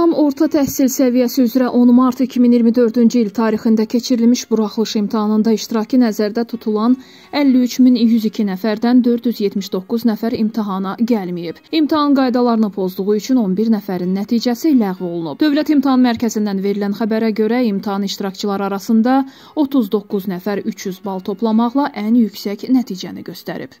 Tam orta təhsil səviyyəsi üzrə 10 mart 2024-cü il tarixində keçirilmiş buraxılış imtahanında iştirakı nəzərdə tutulan 53102 nəfərdən 479 nəfər imtahana gəlməyib. İmtahan qaydalarını pozduğu üçün 11 nəfərin nəticəsi ləğv olunub. Dövlət İmtahan Mərkəzindən verilən xəbərə görə imtahan iştirakçıları arasında 39 nəfər 300 bal toplamaqla ən yüksək nəticəni göstərib.